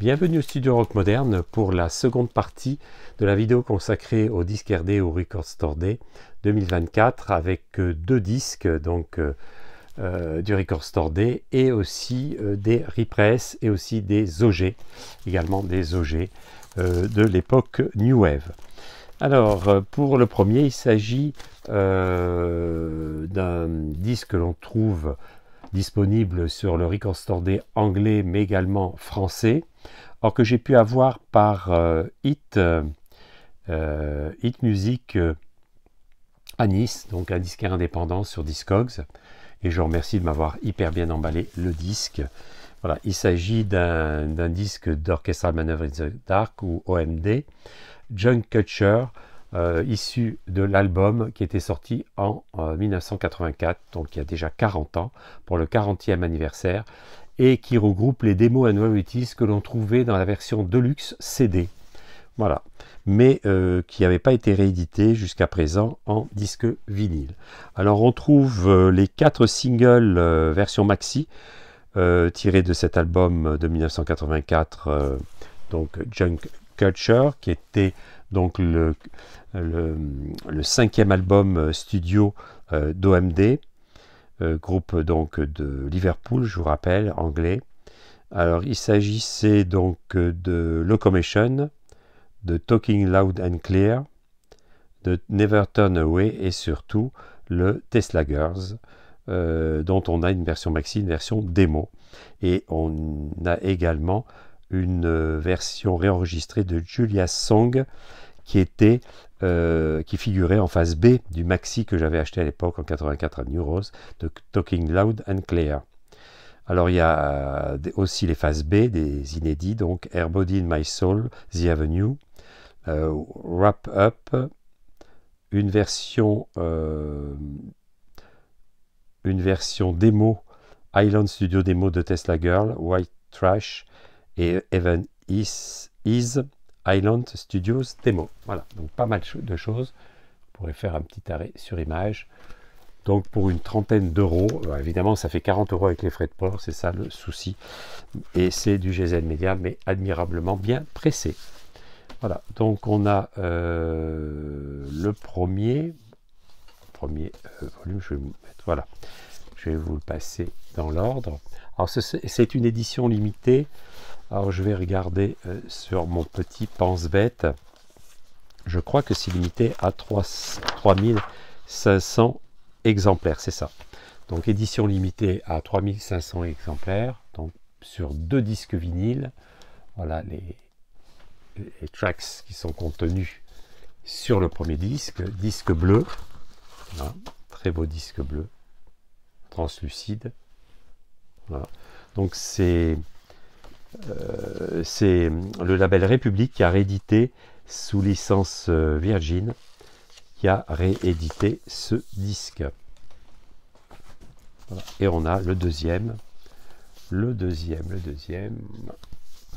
Bienvenue au Studio Rock Moderne pour la seconde partie de la vidéo consacrée au disque RD au Record Store Day 2024 avec euh, deux disques donc euh, euh, du Record Store Day et aussi des repress et aussi des OG, également des OG de l'époque New Wave. Alors pour le premier, il s'agit d'un disque que l'on trouve disponible sur le Record Store Day anglais mais également français, or que j'ai pu avoir par euh, Hit, euh, Hit Music euh, à Nice, donc un disque indépendant sur Discogs, et je remercie de m'avoir hyper bien emballé le disque. Il s'agit d'un disque d'Orchestral Manoeuvre in the Dark ou OMD, John euh, issu de l'album qui était sorti en 1984, donc il y a déjà 40 ans, pour le 40e anniversaire, et qui regroupe les démos annualities que l'on trouvait dans la version Deluxe CD. Voilà, mais euh, qui n'avait pas été réédité jusqu'à présent en disque vinyle. Alors on trouve euh, les quatre singles version maxi tirés de cet album de 1984, donc Junk Culture, qui était donc le, cinquième album euh, studio euh, d'OMD, euh, groupe donc de Liverpool, je vous rappelle, anglais. Alors il s'agissait donc de Locomotion, de Talking Loud and Clear, de Never Turn Away et surtout le Tesla Girls, dont on a une version maxi, une version démo. Et on a également une version réenregistrée de Julia Song euh, qui figurait en phase B du maxi que j'avais acheté à l'époque en 84 à New Rose de Talking Loud and Clear. Alors il y a euh, aussi les phases B des inédits, donc Air Body in My Soul, The Avenue, euh, Wrap Up, une version, démo, Island Studio démo de Tesla Girl, White Trash et Even Is Island Studios Demo. Voilà, donc pas mal de choses. On pourrait faire un petit arrêt sur image. Donc pour une trentaine d'euros, euh, évidemment ça fait 40 euros avec les frais de port, c'est ça le souci. Et c'est du GZ Media, mais admirablement bien pressé. Voilà, donc on a euh, le premier, premier euh, volume, je vais vous mettre, voilà, je vais vous le passer dans l'ordre. Alors c'est une édition limitée, alors je vais regarder euh, sur mon petit pense-bête. Je crois que c'est limité à 3, 3500 exemplaires, c'est ça. Donc édition limitée à 3500 exemplaires, donc sur deux disques vinyles. Voilà les, tracks qui sont contenus sur le premier disque, disque bleu, très beau disque bleu, translucide. Donc c'est euh, c'est le label République qui a réédité sous licence euh, Virgin, qui a réédité ce disque. Et on a le deuxième, le deuxième, le deuxième,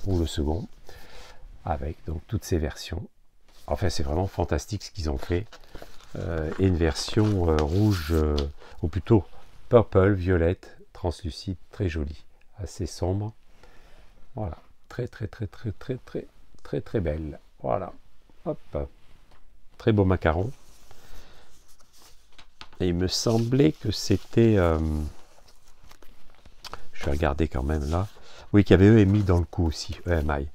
ou le second, avec donc toutes ces versions. Enfin, c'est vraiment fantastique ce qu'ils ont fait. Euh, et une version rouge, ou plutôt purple, violette, translucide, très jolie, assez sombre. Voilà, très très très très très très très très belle. Voilà, hop, très beau macaron. Et il me semblait que c'était, euh, je vais regarder quand même là. Oui, qu'il y avait EMI dans le coup aussi, EMI.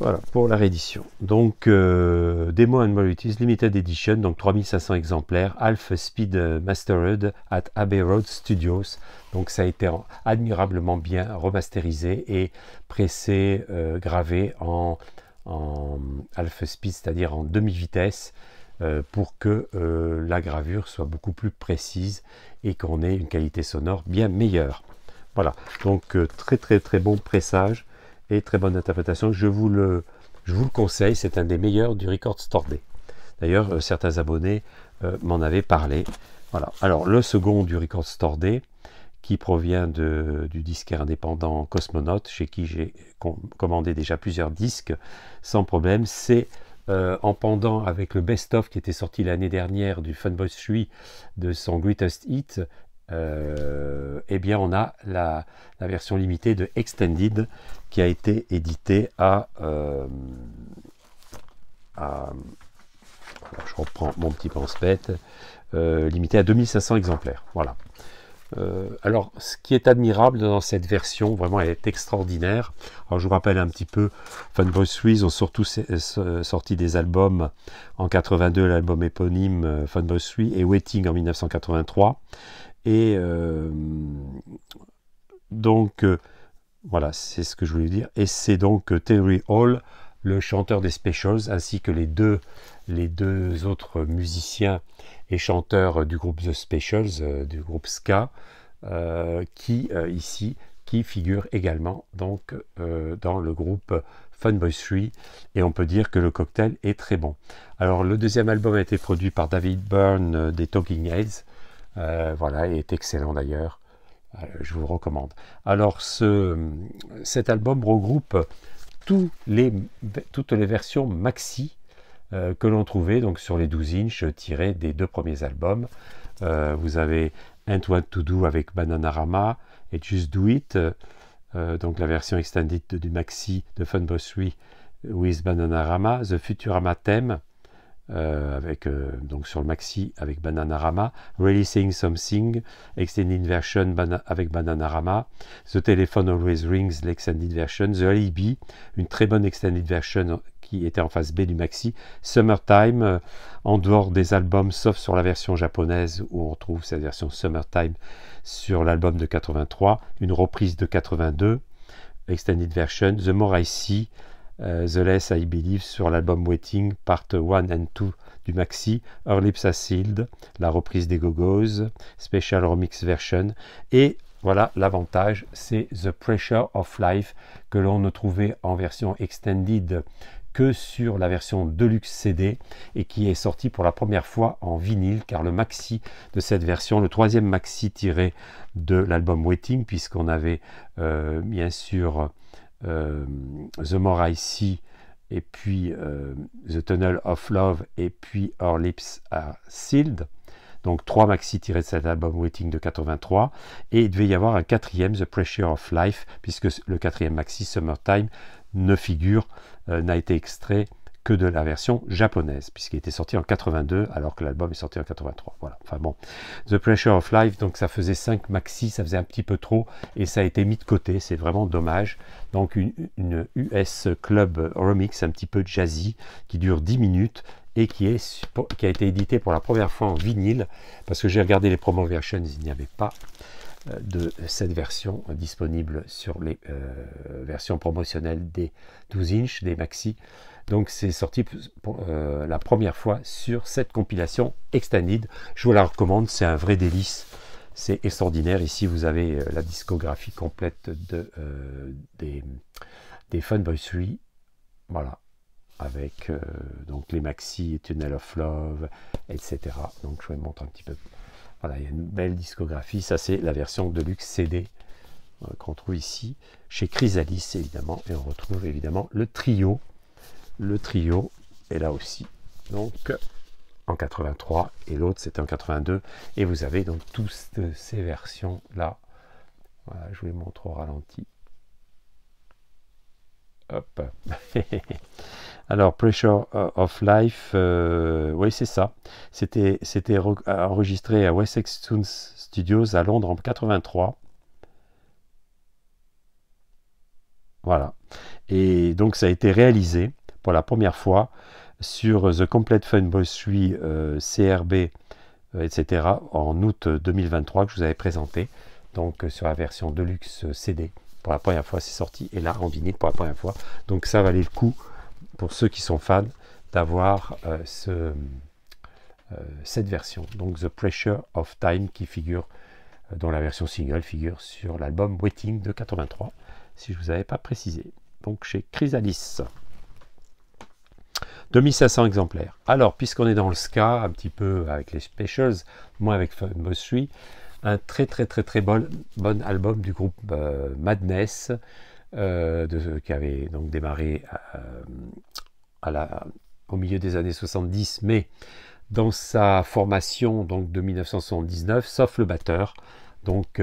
Voilà, pour la réédition. Donc, euh, Demo and Mobilities Limited Edition, donc 3500 exemplaires, Half Speed Mastered at Abbey Road Studios. Donc, ça a été admirablement bien remasterisé et pressé, euh, gravé en, en Half Speed, c'est-à-dire en demi-vitesse, euh, pour que la gravure soit beaucoup plus précise et qu'on ait une qualité sonore bien meilleure. Voilà, donc très très très bon pressage et très bonne interprétation. Je vous le, je vous le conseille, c'est un des meilleurs du Record Store Day. D'ailleurs, euh, certains abonnés euh, m'en avaient parlé. Voilà. Alors, le second du Record Store Day, qui provient de, du disquaire indépendant Cosmonaut, chez qui j'ai commandé déjà plusieurs disques sans problème, c'est euh, en pendant avec le best-of qui était sorti l'année dernière du Funboy 3 de son Greatest Hit, eh bien on a la, version limitée de Extended qui a été éditée à, je reprends mon petit pense-bête, limité à 2500 exemplaires. Voilà. Euh, alors, ce qui est admirable dans cette version, vraiment, elle est extraordinaire. Alors, je vous rappelle un petit peu, Funboy Threes ont surtout euh, sorti des albums en 82, l'album éponyme euh, Funboy 3 et Waiting en 1983. Et donc, voilà, c'est ce que je voulais dire. Et c'est donc Terry Hall, le chanteur des Specials, ainsi que les deux, les deux autres musiciens et chanteur du groupe The Specials, euh, du groupe Ska, euh, qui euh, ici qui figure également donc dans le groupe Funboy 3 et on peut dire que le cocktail est très bon. Alors le deuxième album a été produit par David Byrne des Talking Heads, voilà, et est excellent d'ailleurs, je vous recommande. Alors ce, cet album regroupe toutes les versions maxi euh, que l'on trouvait donc sur les 12 inches tirés des deux premiers albums. Euh, vous avez What To Do avec Bananarama et Just Do It, euh, donc la version extended du maxi de Funboy 3 with Bananarama, The Futurama Theme, avec, donc sur le maxi avec Bananarama, Releasing Something, Extended Version avec Bananarama, The Telephone Always Rings, l'extended version, The Alibi, une très bonne extended version qui était en face B du maxi, Summertime, euh, en dehors des albums, sauf sur la version japonaise où on trouve cette version Summertime sur l'album de 83, une reprise de 82, Extended Version, The More I See, euh, The Less I Believe sur l'album Waiting, Part 1 and 2 du maxi, Her Lips Are Sealed, la reprise des Gogos, Special Remix Version, et voilà, l'avantage, c'est The Pressure of Life que l'on ne trouvait en version extended que sur la version Deluxe CD et qui est sorti pour la première fois en vinyle car le maxi de cette version, le troisième maxi tiré de l'album Waiting puisqu'on avait euh, bien sûr euh, The More I See et puis euh, The Tunnel of Love et puis Our Lips Are Sealed. Donc trois maxi tirés de cet album Waiting de 83. Et il devait y avoir un quatrième, The Pressure of Life, puisque le quatrième maxi, Summertime, ne figure, euh, n'a été extrait que de la version japonaise, puisqu'il était sorti en 82, alors que l'album est sorti en 83. Voilà. Enfin bon, The Pressure of Life, donc ça faisait 5 maxi, ça faisait un petit peu trop, et ça a été mis de côté, c'est vraiment dommage. Donc une, US Club Remix, un petit peu jazzy, qui dure 10 minutes, et qui, est, qui a été édité pour la première fois en vinyle, parce que j'ai regardé les promo versions, il n'y avait pas de cette version disponible sur les euh, versions promotionnelles des 12 inches, des maxi. Donc c'est sorti pour, euh, la première fois sur cette compilation Extended. Je vous la recommande, c'est un vrai délice. C'est extraordinaire. Ici, vous avez euh, la discographie complète de, des, des Funboy 3. Voilà. Avec donc les maxi, Tunnel of Love, etc. Donc je vous montrer un petit peu voilà, il y a une belle discographie. Ça, c'est la version de luxe CD euh, qu'on trouve ici chez Chrysalis, évidemment. Et on retrouve évidemment le trio. Le trio est là aussi. Donc, en 83 et l'autre c'était en 82 et vous avez donc toutes ces versions là voilà je vous les montre au ralenti Alors, Pressure euh, of Life, euh, oui, c'est ça. C'était enregistré à Wessex Tunes Studios à Londres en 83. Voilà. Et donc, ça a été réalisé pour la première fois sur The Complete Funboy 3 euh, CRB, etc., en août 2023, que je vous avais présenté. Donc, sur la version Deluxe CD. Pour la première fois, c'est sorti. Et là, en vinyle pour la première fois. Donc, ça valait le coup pour ceux qui sont fans, d'avoir euh, ce, euh, cette version, donc The Pressure of Time, qui figure, euh, dont la version single figure sur l'album Waiting de 83, si je vous avais pas précisé. Donc chez Chrysalis. 2500 exemplaires. Alors, puisqu'on est dans le ska, un petit peu avec les specials, moi avec Famous 3, un très très très très bon, album du groupe Madness, de, qui avait donc démarré au milieu des années 70, mais dans sa formation donc de 1979, sauf le batteur, donc qui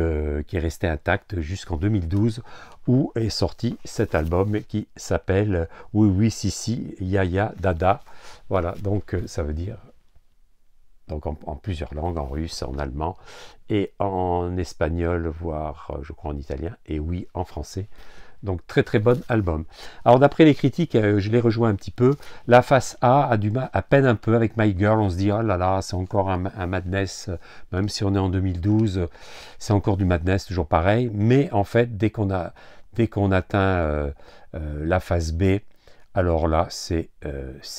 est resté intact jusqu'en 2012, où est sorti cet album qui s'appelle Oui Oui Si Si Yaya Dada. Voilà, donc ça veut dire donc en, plusieurs langues, en russe, en allemand et en espagnol, voire je crois en italien, et oui en français. Donc très très bon album. Alors d'après les critiques, euh, je les rejoins un petit peu. La face A a du mal, à peine un peu avec My Girl. On se dit oh là là, c'est encore un, madness, même si on est en 2012, c'est encore du madness, toujours pareil. Mais en fait, dès qu'on a, dès qu'on atteint euh, euh, la phase B, alors là, c'est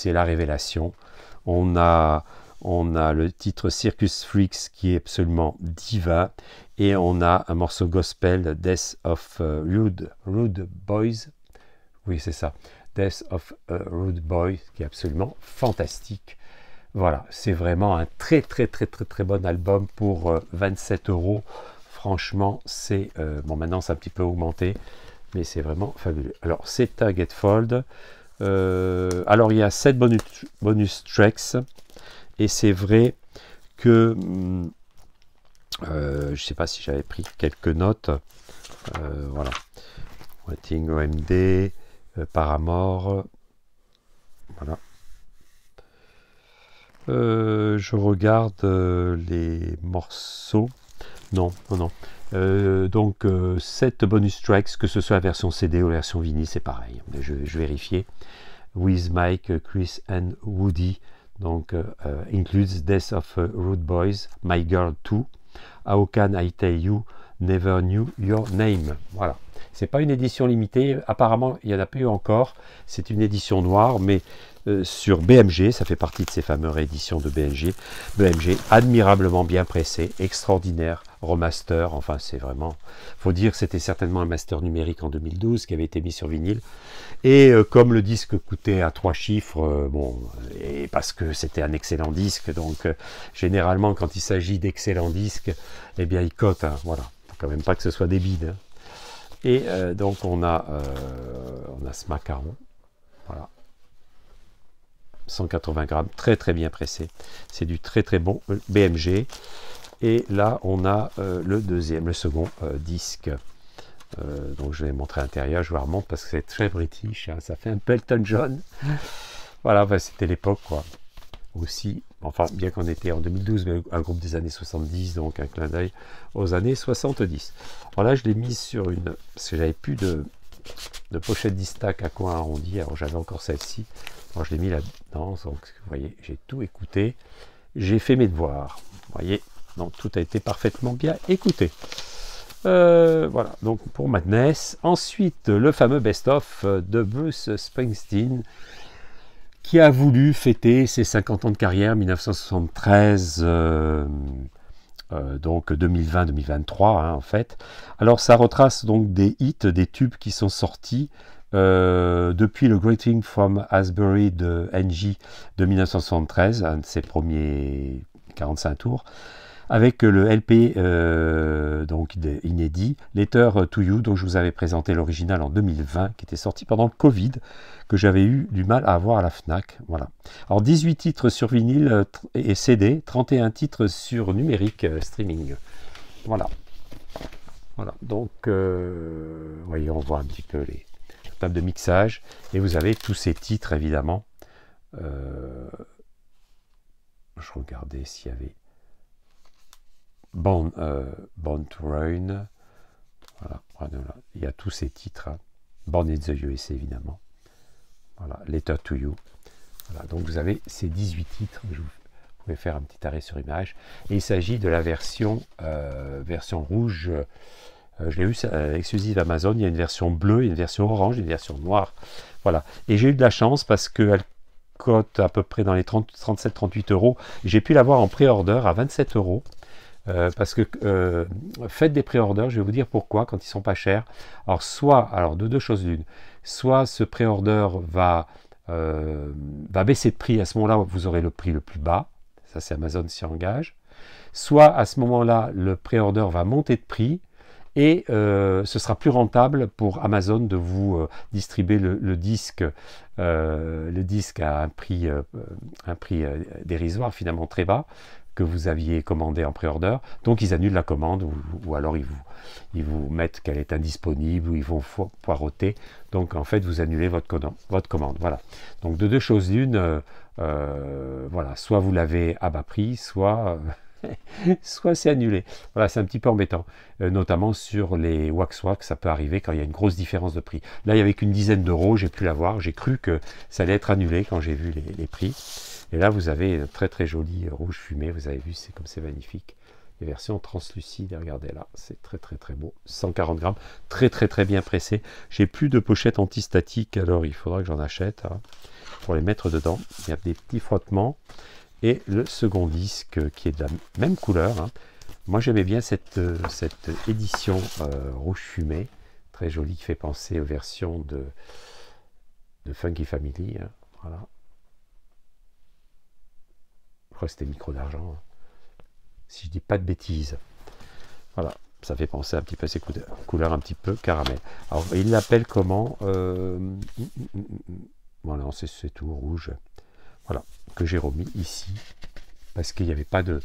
la révélation. On a on a le titre Circus Freaks qui est absolument diva. Et on a un morceau gospel, Death of uh, Rude, Boys. Oui, c'est ça. Death of uh, Rude Boys, qui est absolument fantastique. Voilà, c'est vraiment un très très très très très bon album pour 27 euh, euros. Franchement, c'est... Euh, bon, maintenant c'est un petit peu augmenté, mais c'est vraiment fabuleux. Alors, c'est un Getfold. Euh, alors, il y a 7 bonus, bonus tracks. Et c'est vrai que, euh, je ne sais pas si j'avais pris quelques notes, euh, voilà, Waiting OMD, euh, Paramore, voilà. je regarde les morceaux. Non, non, non. donc, 7 bonus tracks, que ce soit la version CD ou version vinyle, c'est pareil. Je, je vérifier. With Mike, Chris and Woody, donc uh, includes Death of uh, Rude Boys, My Girl 2, How Can I Tell You, Never Knew Your Name. Voilà. C'est pas une édition limitée, apparemment il y en a plus encore, c'est une édition noire, mais euh, sur BMG, ça fait partie de ces fameuses rééditions de BMG, BMG, admirablement bien pressé, extraordinaire, remaster, enfin c'est vraiment, faut dire que c'était certainement un master numérique en 2012 qui avait été mis sur vinyle, et euh, comme le disque coûtait à trois chiffres, euh, bon, et parce que c'était un excellent disque, donc généralement quand il s'agit d'excellents disques, eh bien il cote, voilà, faut quand même pas que ce soit des bides, hein. Et donc on on a ce macaron. Voilà. 180 grammes, très très bien pressé. C'est du très très bon euh, BMG. Et là on a le deuxième, le second disque. donc je vais montrer l'intérieur, je vous remonte parce que c'est très british, hein. ça fait un Pelton John. voilà, c'était l'époque quoi aussi, enfin bien qu'on était en 2012, mais un groupe des années 70, donc un clin d'œil aux années 70. Alors là, je l'ai mis sur une, parce que j'avais plus de, de pochette distac à coin arrondi, alors j'avais encore celle-ci. Je l'ai mis là-dedans, donc vous voyez, j'ai tout écouté, j'ai fait mes devoirs, vous voyez, donc tout a été parfaitement bien écouté. Euh, voilà, donc pour Madness. Ensuite, le fameux best-of de Bruce Springsteen qui a voulu fêter ses 50 ans de carrière 1973, euh, euh, donc 2020-2023 hein, en fait. Alors ça retrace donc des hits, des tubes qui sont sortis euh, depuis le Greeting from Asbury de NJ de 1973, un de ses premiers 45 tours avec le LP euh, donc inédit Letter to You dont je vous avais présenté l'original en 2020 qui était sorti pendant le Covid que j'avais eu du mal à avoir à la Fnac voilà. Alors 18 titres sur vinyle euh, et CD 31 titres sur numérique euh, streaming. Voilà. Voilà. Donc voyez on voit un petit peu les tables de mixage et vous avez tous ces titres évidemment je regardais s'il y avait Born, euh, to Run. Voilà, il y a tous ces titres. Hein. Born in the USA, évidemment. Voilà, Letter to You. Voilà, donc vous avez ces 18 titres. Je vous pouvez faire un petit arrêt sur image. Et il s'agit de la version, euh, version rouge. Euh, je l'ai eu exclusive Amazon. Il y a une version bleue, une version orange, une version noire. Voilà. Et j'ai eu de la chance parce qu'elle cote à peu près dans les 37-38 euros. J'ai pu l'avoir en pré-order à 27 euros. Euh, parce que euh, faites des pré-orders, je vais vous dire pourquoi quand ils sont pas chers. Alors soit, alors de deux choses l'une, soit ce pré-order va, euh, va baisser de prix, à ce moment-là vous aurez le prix le plus bas, ça c'est Amazon s'y engage, soit à ce moment-là le pré-order va monter de prix et ce sera plus rentable pour Amazon de vous distribuer le, disque, le disque à un prix, un prix dérisoire finalement très bas que vous aviez commandé en pré-order. Donc ils annulent la commande ou, alors ils vous, ils vous mettent qu'elle est indisponible ou ils vont poireauter. Donc en fait vous annulez votre, votre commande. Voilà. Donc de deux choses l'une, euh, euh, voilà, soit vous l'avez à bas prix, soit soit c'est annulé. Voilà, c'est un petit peu embêtant, euh, notamment sur les wax wax, ça peut arriver quand il y a une grosse différence de prix. Là, il y avait qu'une dizaine d'euros, j'ai pu l'avoir, j'ai cru que ça allait être annulé quand j'ai vu les, prix. Et là, vous avez un très très joli rouge fumé, vous avez vu, c'est comme c'est magnifique. Les versions translucides, regardez là, c'est très très très beau. 140 grammes, très très très bien pressé. J'ai plus de pochette antistatique, alors il faudra que j'en achète hein, pour les mettre dedans. Il y a des petits frottements et le second disque qui est de la même couleur. Hein. Moi j'aimais bien cette, euh, cette édition euh, rouge fumé, très jolie, qui fait penser aux versions de, de Funky Family. Hein. Voilà. Je crois que c'était micro d'argent. Hein. Si je dis pas de bêtises. Voilà, ça fait penser un petit peu à ces couleurs un petit peu caramel. Alors il l'appelle comment euh, Voilà, c'est tout rouge. Voilà, que j'ai remis ici, parce qu'il n'y avait pas de,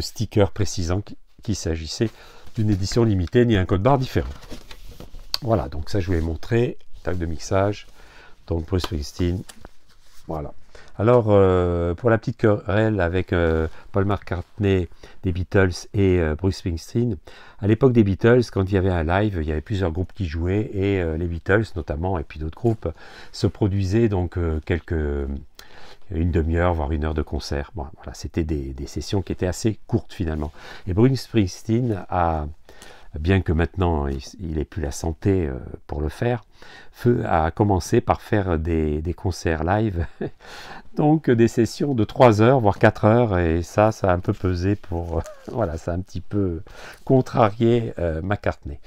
sticker précisant qu'il s'agissait d'une édition limitée ni un code barre différent. Voilà, donc ça je vais montrer, tag de mixage, donc Bruce Springsteen, voilà. Alors, euh, pour la petite querelle avec euh, Paul McCartney des Beatles et euh, Bruce Springsteen, à l'époque des Beatles, quand il y avait un live, il y avait plusieurs groupes qui jouaient et les Beatles notamment, et puis d'autres groupes, se produisaient donc quelques une demi-heure, voire une heure de concert. Bon, voilà, c'était des, sessions qui étaient assez courtes finalement. Et Bruce Springsteen a, bien que maintenant il n'ait plus la santé euh, pour le faire, a commencé par faire des, concerts live, donc des sessions de 3 heures, voire 4 heures, et ça, ça a un peu pesé pour, voilà, ça a un petit peu contrarié euh, McCartney.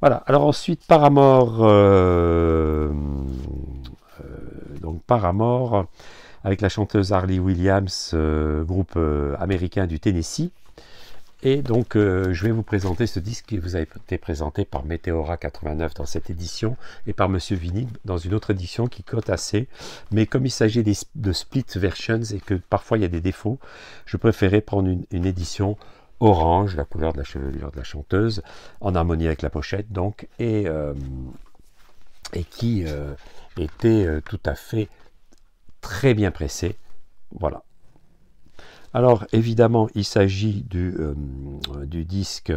Voilà, alors ensuite, Paramore, euh, donc Paramore, avec la chanteuse Harley Williams, euh, groupe euh, américain du Tennessee. Et donc, euh, je vais vous présenter ce disque qui vous a été présenté par Meteora 89 dans cette édition et par Monsieur Vini dans une autre édition qui cote assez. Mais comme il s'agit de split versions et que parfois il y a des défauts, je préférais prendre une, édition orange, la couleur de la chevelure de la chanteuse, en harmonie avec la pochette donc, et qui était tout à fait très bien pressé. Voilà. Alors évidemment, il s'agit du, euh, disque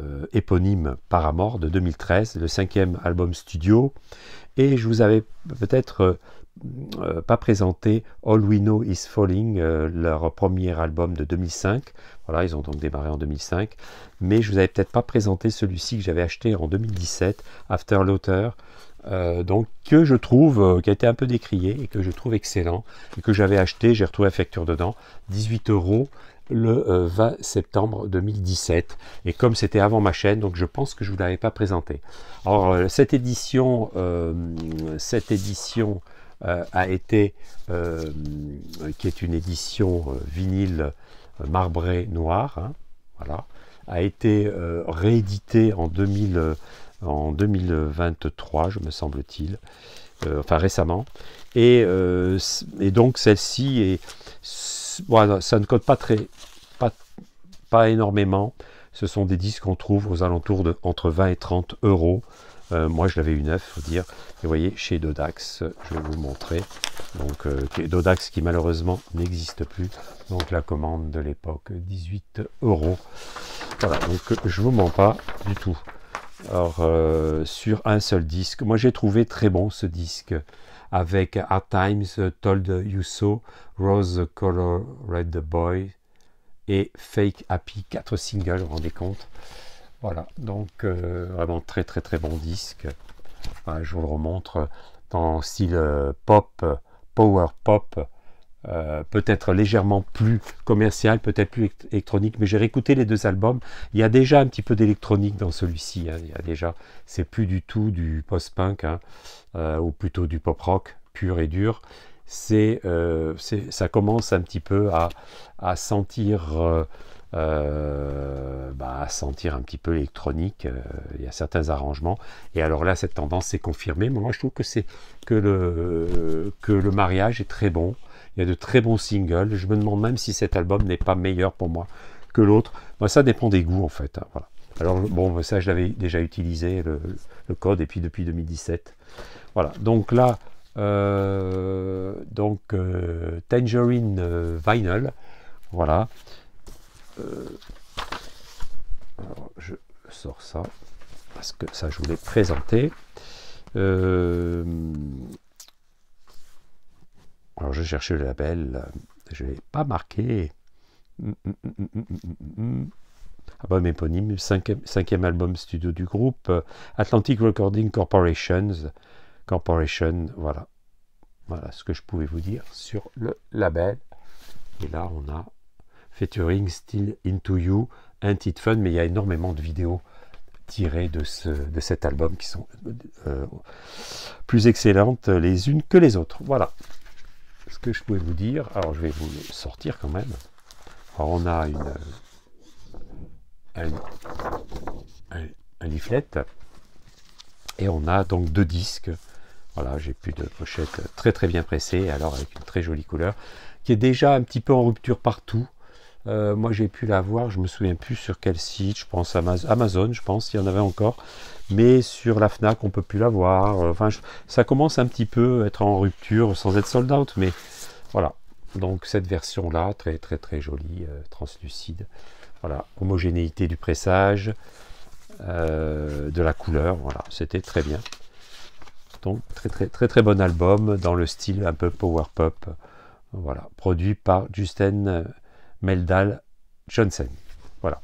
euh, éponyme Paramore de 2013, le cinquième album studio. Et je vous avais peut-être euh, pas présenté All We Know Is Falling, leur premier album de 2005. Voilà, ils ont donc démarré en 2005. Mais je vous avais peut-être pas présenté celui-ci que j'avais acheté en 2017, After Laughter, euh, donc que je trouve, euh, qui a été un peu décrié et que je trouve excellent, et que j'avais acheté, j'ai retrouvé la facture dedans, 18 euros le 20 euh, septembre 2017. Et comme c'était avant ma chaîne, donc je pense que je ne vous l'avais pas présenté. Alors cette édition, cette édition a été, qui est une édition vinyle marbré noir, hein, voilà, a été rééditée en 2000 en 2023, je me semble-t-il, euh, enfin récemment. Et, euh, donc celle-ci est, ça ne cote pas très, pas, pas énormément. Ce sont des disques qu'on trouve aux alentours de entre 20 et 30 euros. Euh, moi, je l'avais eu neuf, faut dire. Et vous voyez, chez Dodax, je vais vous montrer. Donc, Dodax qui malheureusement n'existe plus. Donc, la commande de l'époque, 18 euros. Voilà, donc je vous mens pas du tout. Alors, euh, sur un seul disque. Moi, j'ai trouvé très bon ce disque avec Hard Times, Told You So, Rose Color Red Boy et Fake Happy. Quatre singles, vous vous rendez compte Voilà, donc euh, vraiment très très très bon disque. je vous le remontre dans style euh, pop, power pop. Euh, peut-être légèrement plus commercial, peut-être plus électronique, mais j'ai réécouté les deux albums. Il y a déjà un petit peu d'électronique dans celui-ci. Hein. Il y a déjà, c'est plus du tout du post-punk, hein, euh, ou plutôt du pop-rock pur et dur. C'est, euh, ça commence un petit peu à, sentir, bah, sentir un petit peu l'électronique. il y a certains arrangements. Et alors là, cette tendance s'est confirmée. Mais moi, je trouve c'est que le mariage est très bon Il y a de très bons singles. Je me demande même si cet album n'est pas meilleur pour moi que l'autre. ça dépend des goûts en fait. Hein, voilà. Alors bon, ça je l'avais déjà utilisé, le, code, et puis depuis 2017. Voilà, donc là, euh, donc euh, Tangerine euh, Vinyl, voilà. je sors ça, parce que ça je voulais présenter. Alors je cherchais le label, je ne l'ai pas marqué. Album éponyme, cinquième, album studio du groupe, euh, Atlantic Recording Corporations, Corporation, voilà. Voilà ce que je pouvais vous dire sur le label. Et là, on a featuring Still Into You, Ain't It Fun, mais il y a énormément de vidéos tirées de cet album qui sont euh, plus excellentes les unes que les autres. Voilà ce que je pouvais vous dire. Alors, je vais vous sortir quand même. Alors, on a une un, leaflet. Et on a donc deux disques. Voilà, j'ai plus de pochette très très bien pressée, alors avec une très jolie couleur, qui est déjà un petit peu en rupture partout. Euh, moi j'ai pu la voir, je me souviens plus sur quel site, je pense Amazon, je pense, il y en avait encore. Mais sur la FNAC, on peut plus la voir. Enfin, ça commence un petit peu à être en rupture sans être sold out, mais voilà. Donc cette version-là, très très très jolie, euh, translucide. Voilà, homogénéité du pressage, euh, de la couleur, voilà, c'était très bien. Donc très très très très bon album dans le style un peu power pop. Voilà, produit par Justin Meldal Johnson. Voilà.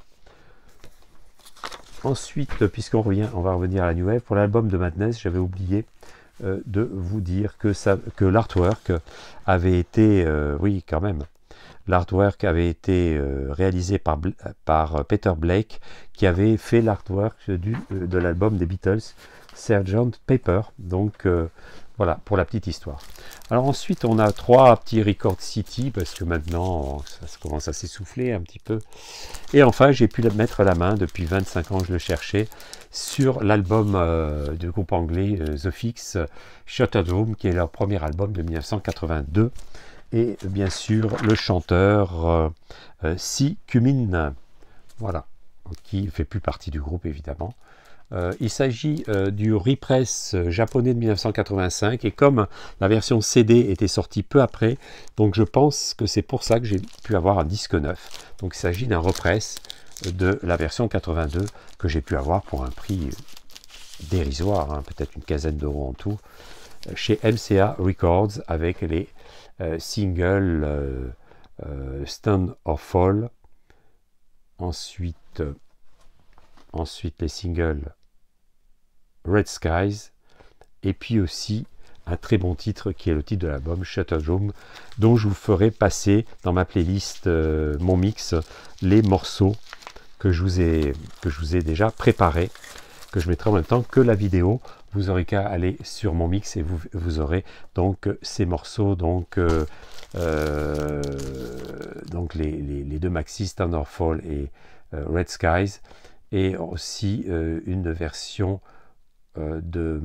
Ensuite, puisqu'on revient, on va revenir à la Wave. Pour l'album de Madness, j'avais oublié euh, de vous dire que, l'artwork avait été, euh, oui quand même, L'artwork avait été euh, réalisé par, par, Peter Blake, qui avait fait l'artwork de l'album des Beatles, Sergeant Paper. Donc voilà, pour la petite histoire. Alors ensuite, on a trois petits Record City, parce que maintenant, ça commence à s'essouffler un petit peu. Et enfin, j'ai pu mettre la main, depuis 25 ans, je le cherchais, sur l'album du groupe anglais The Fix, Shuttered Room, qui est leur premier album de 1982 et bien sûr le chanteur euh, euh, Si Kumin, voilà, qui fait plus partie du groupe évidemment. Euh, il s'agit du repress japonais de 1985 et comme la version CD était sortie peu après, donc je pense que c'est pour ça que j'ai pu avoir un disque neuf. Donc il s'agit d'un repress de la version 82 que j'ai pu avoir pour un prix dérisoire, hein, peut-être une quinzaine d'euros en tout, chez MCA Records avec les euh, single euh, euh, Stand or Fall. Ensuite, ensuite les singles Red Skies. Et puis aussi un très bon titre qui est le titre de l'album Shutter Room, dont je vous ferai passer dans ma playlist mon mix les morceaux que je vous ai que je vous ai déjà préparés que je mettrai en même temps que la vidéo. Vous aurez qu'à aller sur mon mix et vous, vous aurez donc ces morceaux, donc, euh, euh, donc les, les, deux maxi Standard Fall et euh, Red Skies, et aussi une version de,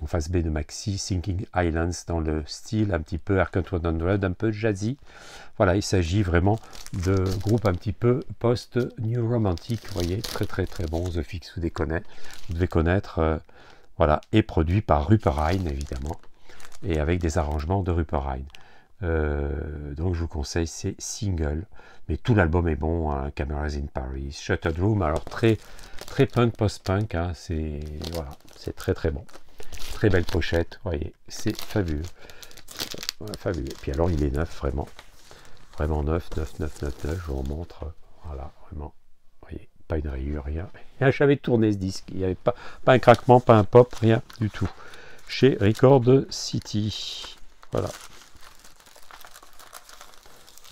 en face B de Maxi, Sinking Islands, dans le style un petit peu Arcade 100, un peu jazzy. Voilà, il s'agit vraiment de groupe un petit peu post-new romantique, vous voyez, très très très bon, The Fix, vous, vous devez connaître, euh, voilà, et produit par Rupert évidemment, et avec des arrangements de Rupert euh, donc je vous conseille ces singles, mais tout l'album est bon, hein, Cameras in Paris, Shuttered Room, alors très très punk post-punk, hein, c'est voilà, c'est très très bon, très belle pochette, voyez, c'est fabuleux, fabuleux. Et puis alors il est neuf vraiment, Vraiment neuf, neuf, neuf, neuf, neuf, je vous montre. Voilà, vraiment. Voyez, pas une rayure, rien. J'avais tourné ce disque. Il n'y avait pas, pas un craquement, pas un pop, rien du tout. Chez Record City. Voilà.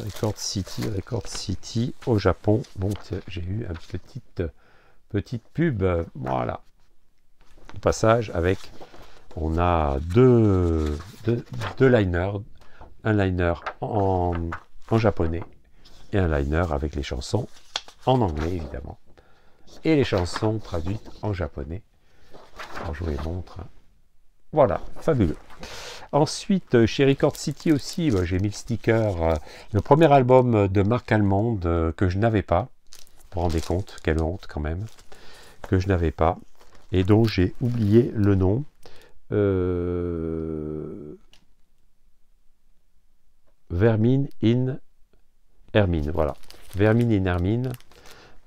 Record City, Record City au Japon. Bon, j'ai eu une petite, petite pub. Voilà. Au passage, avec. On a deux, deux, deux liners. Un liner en en japonais et un liner avec les chansons en anglais évidemment et les chansons traduites en japonais. Alors je vous les montre. Voilà, fabuleux. Ensuite, chez Record City aussi, bah, j'ai mis le sticker, le premier album de Marc Almond que je n'avais pas. Vous vous rendez compte, quelle honte quand même, que je n'avais pas, et dont j'ai oublié le nom. Vermine in Hermine, voilà. Vermine in Hermine.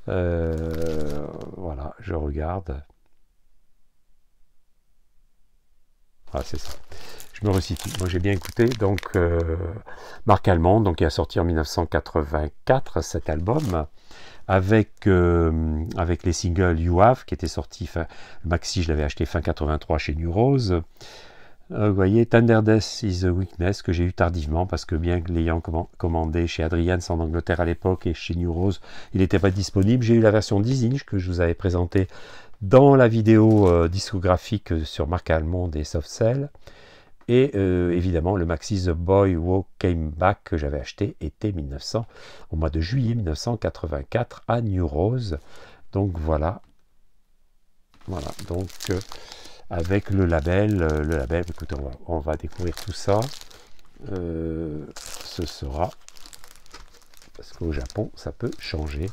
Euh, voilà, je regarde. Ah, c'est ça. Je me resitue. Moi, j'ai bien écouté. Donc, euh, Marc Almond, donc, qui a sorti en 1984 cet album, avec, euh, avec les singles You Have, qui était sorti, fin, maxi, je l'avais acheté fin 83 chez New Rose. Euh, vous voyez, Death is a Weakness, que j'ai eu tardivement, parce que bien que l'ayant commandé chez Adrians en Angleterre à l'époque et chez New Rose, il n'était pas disponible. J'ai eu la version 10 inch que je vous avais présentée dans la vidéo euh, discographique sur Marc Almond et Soft Cell. Et euh, évidemment, le maxi The Boy Who Came Back que j'avais acheté était 1900, au mois de juillet 1984 à New Rose. Donc voilà. Voilà, donc avec le label. Euh, le label, écoutez, on va, découvrir tout ça. Euh, ce sera, parce qu'au Japon, ça peut changer.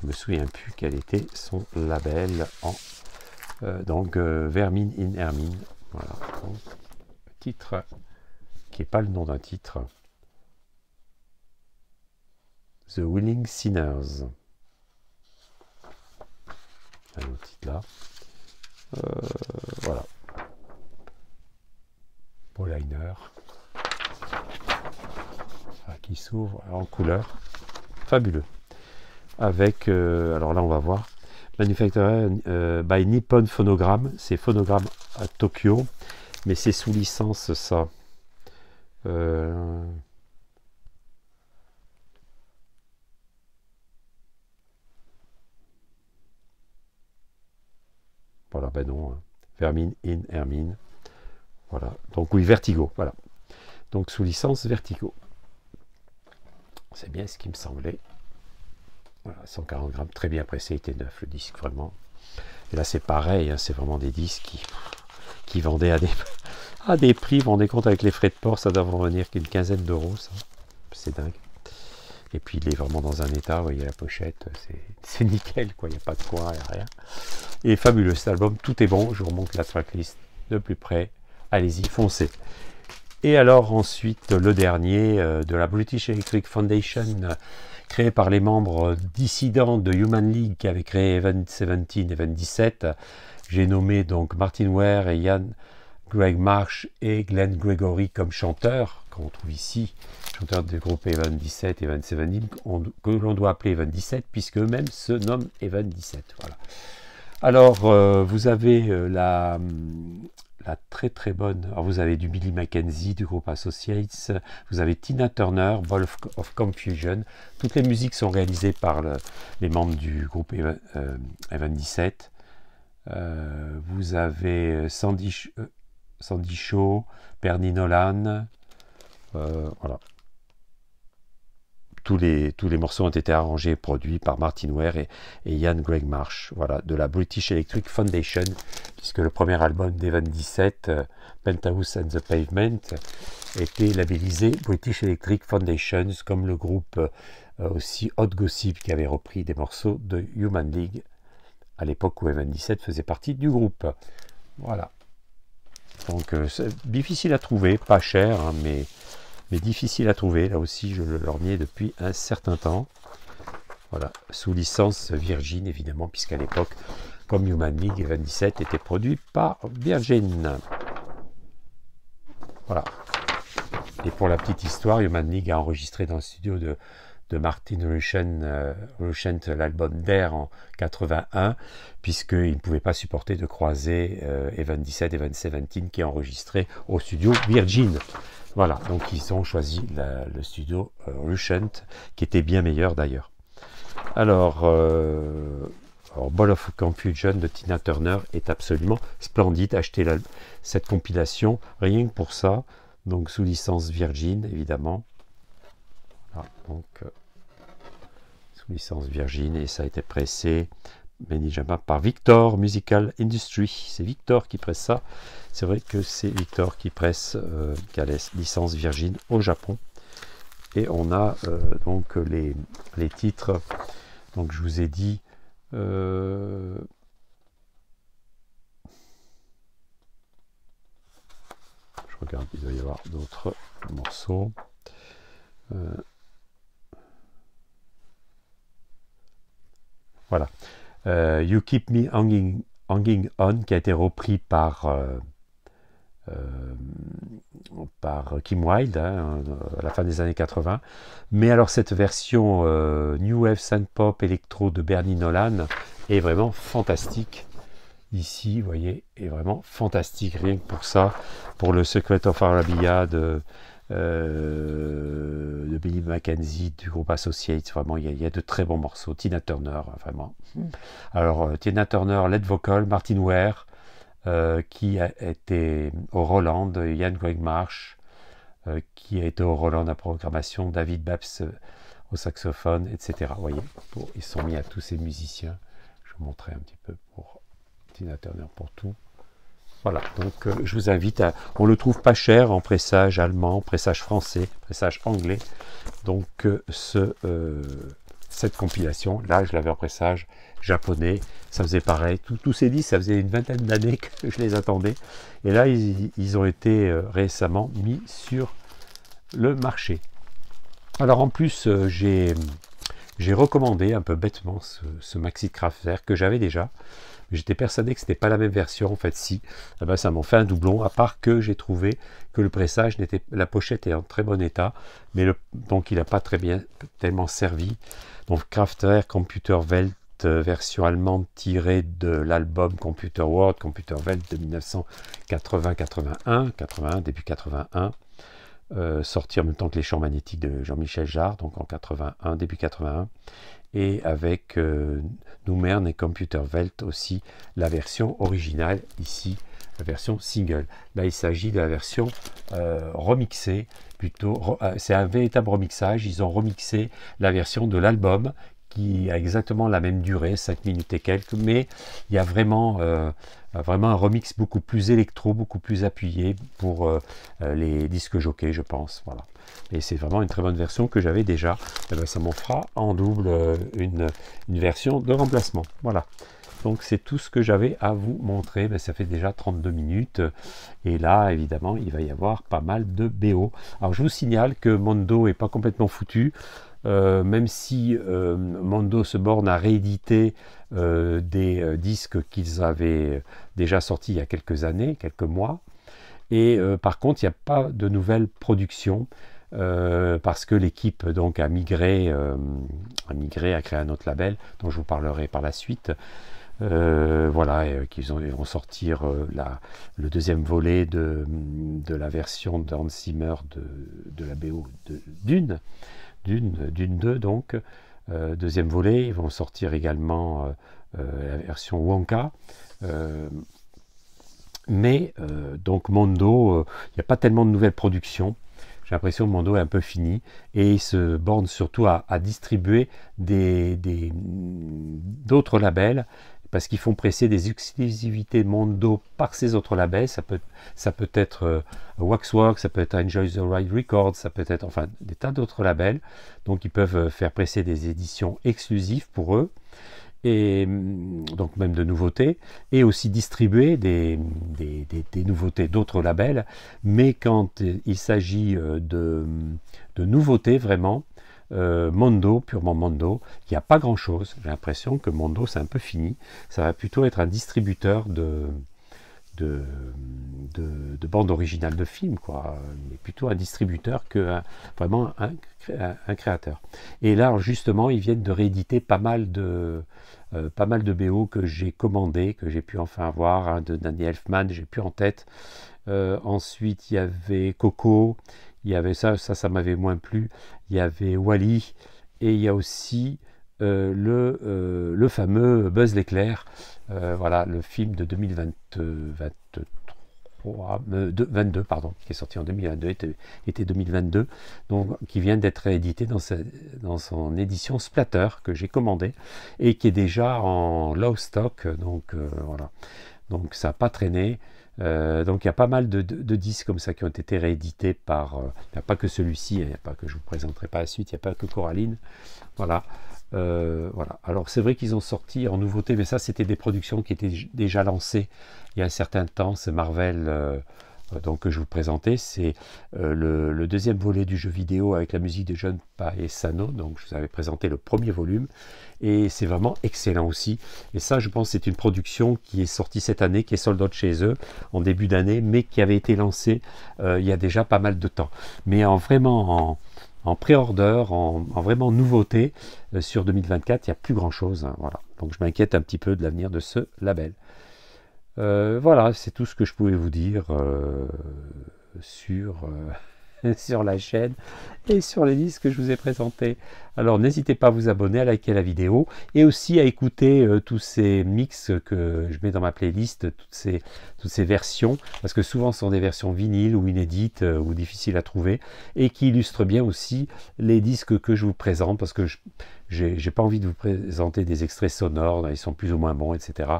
Je me souviens plus quel était son label en euh, donc Vermine in Hermine. Voilà. titre qui n'est pas le nom d'un titre. The Willing Sinners. Un autre titre là. Euh, voilà. Beau liner. qui s'ouvre en couleur. Fabuleux. Avec, euh, alors là on va voir, manufacturé euh, by Nippon Phonogram. C'est Phonogram à Tokyo, mais c'est sous licence ça. Voilà, ben non. Hein. Vermine, in, Hermine. Voilà. Donc oui, Vertigo. Voilà. Donc sous licence Vertigo. C'est bien ce qui me semblait. Voilà, 140 grammes, très bien pressé, il était neuf le disque, vraiment. Et là c'est pareil, hein, c'est vraiment des disques qui, qui vendaient à des, à des prix, vous rendez compte avec les frais de port, ça doit revenir qu'une quinzaine d'euros, ça. C'est dingue. Et puis il est vraiment dans un état, vous voyez la pochette, c'est nickel, quoi, il n'y a pas de coin, il a rien. Et fabuleux cet album, tout est bon, je vous remonte la tracklist de plus près, allez-y, foncez. Et alors ensuite le dernier euh, de la British Electric Foundation, créé par les membres dissidents de Human League qui avaient créé Event 17 et Event 17. J'ai nommé donc Martin Ware et Ian Greg Marsh et Glenn Gregory comme chanteurs, qu'on trouve ici, chanteurs du groupe Evan 17 et Evan 17, que l'on doit appeler Evan 17, puisque eux-mêmes se nomment Evan 17. Voilà. Alors, euh, vous avez euh, la, très très bonne. Alors, vous avez du Billy Mackenzie du groupe Associates, vous avez Tina Turner, Ball of, Confusion. Toutes les musiques sont réalisées par les membres du groupe Evan, 17. Euh, vous avez Sandy, Sandy Shaw, Bernie Nolan, euh, voilà. Tous les, tous les morceaux ont été arrangés et produits par Martin Ware et, Ian Greg Marsh, voilà, de la British Electric Foundation, puisque le premier album d'Evan 17, euh, Penthouse and the Pavement, était labellisé British Electric Foundation, comme le groupe euh, aussi Hot Gossip qui avait repris des morceaux de Human League à l'époque où Evan 17 faisait partie du groupe. Voilà. Donc euh, c'est difficile à trouver, pas cher, hein, mais, mais difficile à trouver. Là aussi, je le lorgnais depuis un certain temps. Voilà, sous licence Virgin, évidemment, puisqu'à l'époque, comme Human League 27 était produit par Virgin. Voilà. Et pour la petite histoire, Human League a enregistré dans le studio de Martin Ruschen, euh, l'album d'Air en 81, puisqu'il ne pouvait pas supporter de croiser euh, Evan 17, Evan 17 qui est enregistré au studio Virgin. Voilà, donc ils ont choisi le studio euh, qui était bien meilleur d'ailleurs. Alors, euh, Ball of Confusion de Tina Turner est absolument splendide. Achetez cette compilation rien que pour ça. Donc sous licence Virgin, évidemment donc, euh, sous licence Virgin, et ça a été pressé management par Victor Musical Industry. C'est Victor qui presse ça. C'est vrai que c'est Victor qui presse, euh, qui a la licence Virgin au Japon. Et on a euh, donc les, les, titres. Donc je vous ai dit. Euh, je regarde, il doit y avoir d'autres morceaux. voilà. You Keep Me Hanging, On, qui a été repris par euh, par Kim Wilde hein, à la fin des années 80. Mais alors cette version euh, New Wave Pop Electro de Bernie Nolan est vraiment fantastique. Ici, vous voyez, est vraiment fantastique, rien que pour ça, pour le Secret of Arabia de, euh, de Billy Mackenzie du groupe Associates. Vraiment, il y, a, de très bons morceaux. Tina Turner, vraiment. Mm. Alors, Tina Turner, lead vocal, Martin Ware, euh, qui a été au Roland, Yann Greg Marsh, euh, qui a été au Roland à programmation, David Babs euh, au saxophone, etc. Vous voyez, ils sont mis à tous ces musiciens. Je vous montrer un petit peu pour Tina Turner pour tout. Voilà, donc je vous invite à. On le trouve pas cher en pressage allemand, pressage français, pressage anglais. Donc ce, cette compilation, là je l'avais en pressage japonais. Ça faisait pareil. Tous ces disques, ça faisait une vingtaine d'années que je les attendais. Et là, ils, ont été euh, récemment mis sur le marché. Alors en plus, euh, j'ai recommandé un peu bêtement ce, Maxi Kraftwerk que j'avais déjà. J'étais persuadé que ce n'était pas la même version. En fait, si. Eh ben, ça m'en fait un doublon, à part que j'ai trouvé que le pressage n'était. La pochette est en très bon état, mais donc il n'a pas très bien tellement servi. Donc Kraftwerk Computer Welt euh, version allemande tirée de l'album Computer World, Computer Welt de 1980-81, 81, début 81, euh, sorti en même temps que les champs magnétiques de Jean-Michel Jarre, donc en 81, début 81, et avec euh, Nummern et Computer Welt aussi la version originale, ici la version single. Là il s'agit de la version remixée, plutôt, c'est un véritable remixage, ils ont remixé la version de l'album qui a exactement la même durée, 5 minutes et quelques, mais il y a vraiment, euh, vraiment un remix beaucoup plus électro, beaucoup plus appuyé pour euh, euh, les disques jockeys, je pense. Voilà. Et c'est vraiment une très bonne version que j'avais déjà. Eh ben, ça m'en fera en double une, une, version de remplacement. Voilà. Donc c'est tout ce que j'avais à vous montrer. Ben, ça fait déjà 32 minutes. Et là, évidemment, il va y avoir pas mal de BO. Alors je vous signale que Mondo est pas complètement foutu. Euh, même si euh, Mondo se borne à rééditer euh, des disques qu'ils avaient déjà sortis il y a quelques années, quelques mois. Et par contre, il n'y a pas de nouvelles productions parce que l'équipe donc a migré, a migré, a créé un autre label dont je vous parlerai par la suite. voilà, qu'ils vont sortir le deuxième volet de, la version d'Hans Zimmer de, de, la BO de Dune d'une 2 donc. Euh, deuxième volet, ils vont sortir également euh, euh, la version Wonka. mais donc Mondo, il n'y a pas tellement de nouvelles productions. J'ai l'impression que Mondo est un peu fini et il se borne surtout à, distribuer d'autres labels parce qu'ils font presser des exclusivités Mondo par ces autres labels. Ça peut, ça peut être euh, Waxwork, ça peut être Enjoy the Ride Records, ça peut être enfin des tas d'autres labels. Donc ils peuvent euh, faire presser des éditions exclusives pour eux. Et mm, donc même de nouveautés, et aussi distribuer des, nouveautés d'autres labels. Mais quand il s'agit euh, de nouveautés vraiment, euh, Mondo, purement Mondo, il n'y a pas grand-chose. J'ai l'impression que Mondo, c'est un peu fini. Ça va plutôt être un distributeur de, de, de, bandes originales de films, quoi. Mais plutôt un distributeur que vraiment un, créateur. Et là, justement, ils viennent de rééditer pas mal de, euh, BO que j'ai commandé, que j'ai pu enfin avoir, hein, de Danny Elfman, j'ai plus en tête. Euh, ensuite, il y avait Coco, il y avait ça, ça, ça m'avait moins plu. Il y avait Wally et il y a aussi euh, le, euh, le, fameux Buzz l'éclair. Euh, voilà, le film de 2023, 23, 22, pardon, qui est sorti en 2022, était, 2022, donc qui vient d'être réédité dans, dans son édition Splatter que j'ai commandé et qui est déjà en low stock, donc voilà. Donc ça n'a pas traîné. Euh, donc il y a pas mal de, disques comme ça qui ont été réédités par, euh, il n'y a pas que celui-ci, il n'y a pas que je vous présenterai pas la suite, il n'y a pas que Coraline, voilà. Euh, voilà. Alors c'est vrai qu'ils ont sorti en nouveauté, mais ça c'était des productions qui étaient déjà lancées il y a un certain temps, c'est Marvel donc, que je vous présentais, c'est euh, le, deuxième volet du jeu vidéo avec la musique de John Paesano. Donc, je vous avais présenté le premier volume et c'est vraiment excellent aussi. Et ça, je pense, c'est une production qui est sortie cette année, qui est sold out chez eux en début d'année, mais qui avait été lancée euh, il y a déjà pas mal de temps. Mais en vraiment en, pré-order, en, vraiment nouveauté sur 2024, il n'y a plus grand chose. Hein, voilà. Donc, je m'inquiète un petit peu de l'avenir de ce label. Euh, voilà, c'est tout ce que je pouvais vous dire euh, sur, euh, sur la chaîne et sur les listes que je vous ai présentées. Alors n'hésitez pas à vous abonner, à liker la vidéo et aussi à écouter tous ces mix que je mets dans ma playlist, toutes ces, versions, parce que souvent ce sont des versions vinyles ou inédites ou difficiles à trouver et qui illustrent bien aussi les disques que je vous présente, parce que je, j'ai pas envie de vous présenter des extraits sonores, ils sont plus ou moins bons, etc.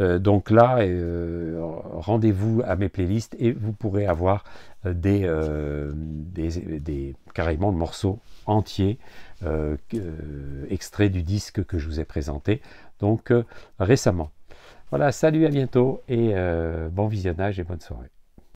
Euh, donc là, euh, rendez-vous à mes playlists et vous pourrez avoir euh, des, des, carrément de morceaux entiers extraits du disque que je vous ai présenté donc récemment. Voilà, salut, à bientôt et bon visionnage et bonne soirée.